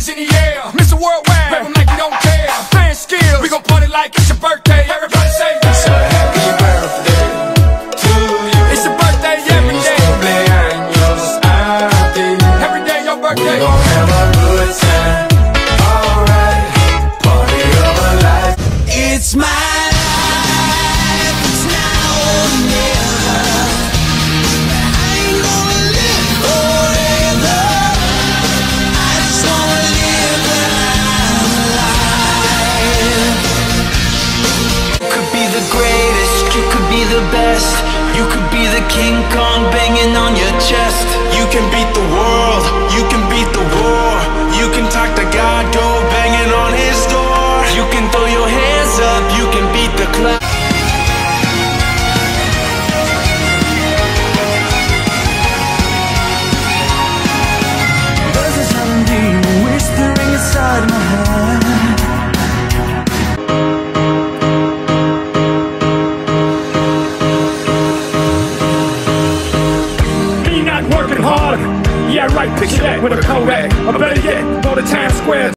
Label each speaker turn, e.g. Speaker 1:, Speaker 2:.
Speaker 1: hands in the air. Mr. Worldwide, grab like you don't care. Playing skills, we gon' party like it's your birthday.
Speaker 2: best. You could be the king Kong.
Speaker 1: yeah, right, picture that with a Kodak. Or better yet, go to Times Square.